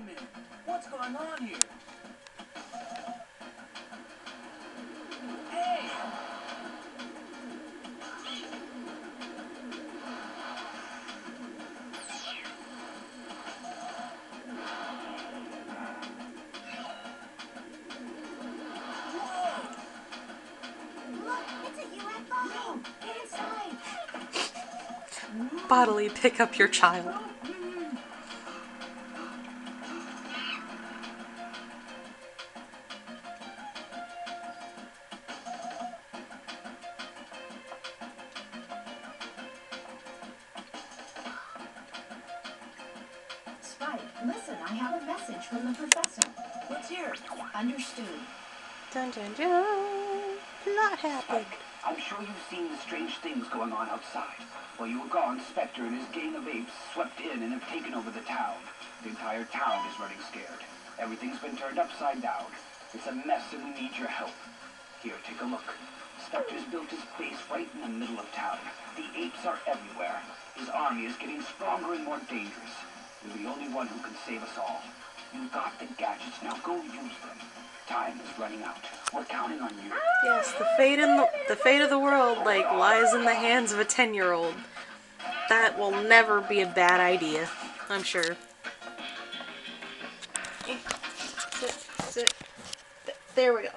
a minute. What's going on here? Hey! Whoa! Look, it's a UFO. Get inside. Bodily pick up your child. Listen, I have a message from the professor. Let's hear it. Understood. Dun dun dun. Not happy. I'm sure you've seen the strange things going on outside. While you were gone, Spectre and his gang of apes swept in and have taken over the town. The entire town is running scared. Everything's been turned upside down. It's a mess and we need your help. Here, take a look. Spectre's built his base right in the middle of town. The apes are everywhere. His army is getting stronger and more dangerous. You're the only one who can save us all. You've got the gadgets, now go use them. Time is running out. We're counting on you. Yes, the fate in the, the fate of the world like lies in the hands of a ten year old. That will never be a bad idea, I'm sure. Sit, sit. There we go.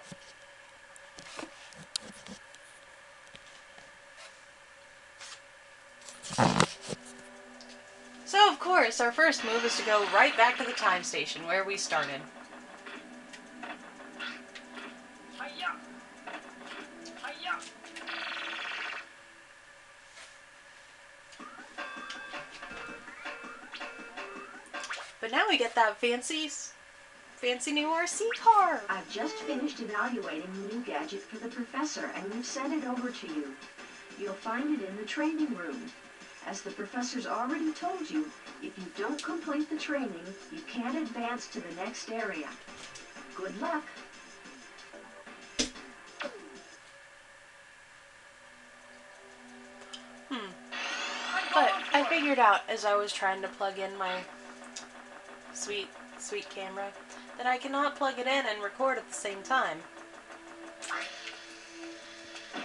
So of course, our first move is to go right back to the time station where we started. Hiya! Hiya! But now we get that fancy, fancy new RC car. I've just finished evaluating the new gadget for the professor, and we've sent it over to you. You'll find it in the training room. As the professor's already told you, if you don't complete the training, you can't advance to the next area. Good luck. Hmm. But I figured out as I was trying to plug in my sweet, sweet camera that I cannot plug it in and record at the same time.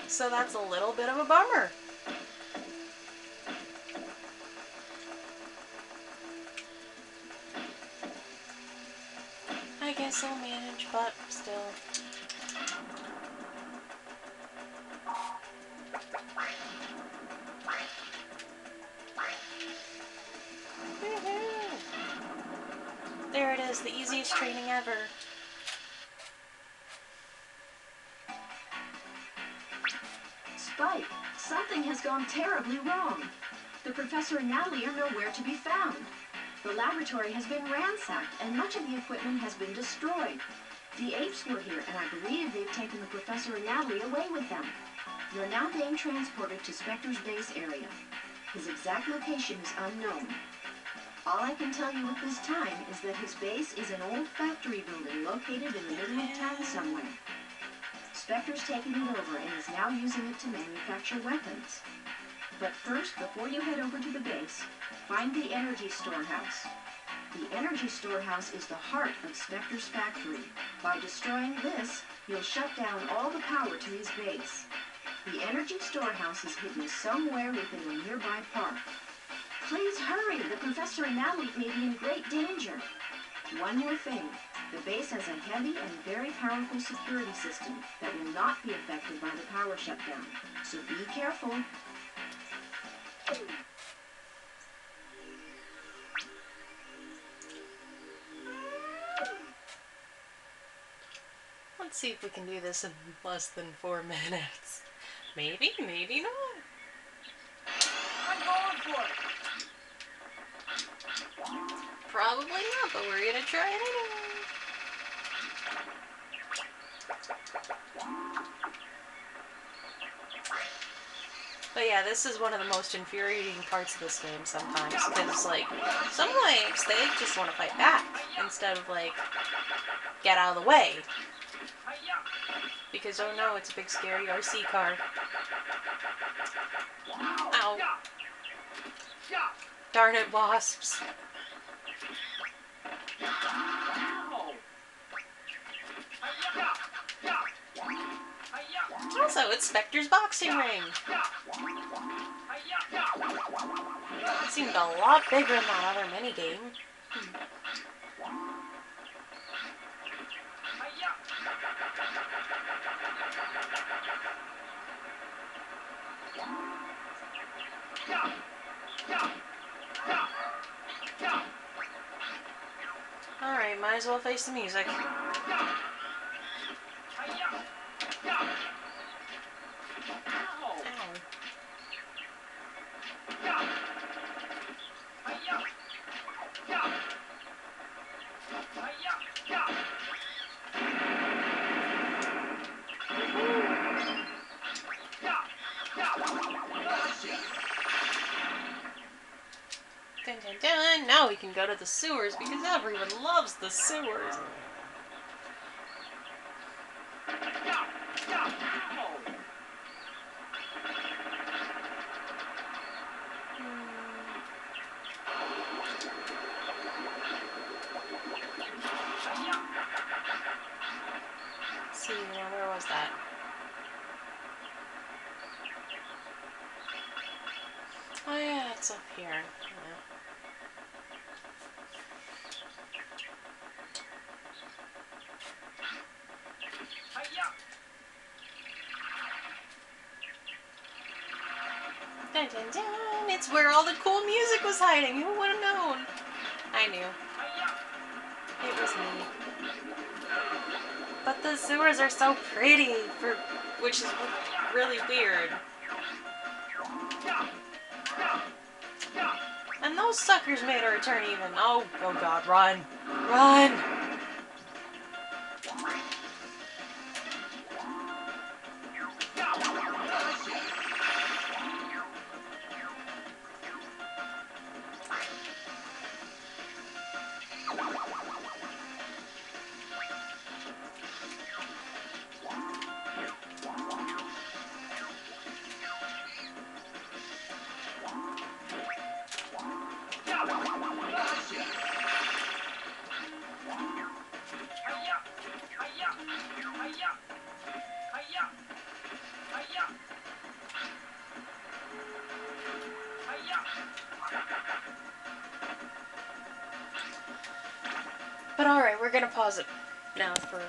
So that's a little bit of a bummer. Guess I'll manage, but still. There it is, the easiest training ever. Spike, something has gone terribly wrong. The professor and Natalie are nowhere to be found. The laboratory has been ransacked, and much of the equipment has been destroyed. The apes were here, and I believe they've taken the professor and Natalie away with them. You're now being transported to Spectre's base area. His exact location is unknown. All I can tell you at this time is that his base is an old factory building located in the middle of town somewhere. Spectre's taken it over and is now using it to manufacture weapons. But first, before you head over to the base, find the energy storehouse. The energy storehouse is the heart of Spectre's factory. By destroying this, you'll shut down all the power to his base. The energy storehouse is hidden somewhere within a nearby park. Please hurry, the professor and Natalie may be in great danger. One more thing. The base has a heavy and very powerful security system that will not be affected by the power shutdown. So be careful. Let's see if we can do this in less than four minutes. Maybe, maybe not. I'm going for it! Probably not, but we're gonna try it anyway. But yeah, this is one of the most infuriating parts of this game sometimes. Because, like, some waves, they just want to fight back instead of, like, get out of the way. Because, oh no, it's a big scary RC car. Ow. Darn it, wasps. Also, it's Spectre's boxing ring. It seemed a lot bigger in that other minigame. Hmm. Alright, might as well face the music. Dun, dun, dun. Now we can go to the sewers because everyone loves the sewers. Let's see, now where was that? It's up here. Dun, dun, dun. It's where all the cool music was hiding. Who would have known? I knew. It was me. But the sewers are so pretty, for which is really weird. Those suckers made a return even. Oh, oh god, run. Run! We're gonna pause it now for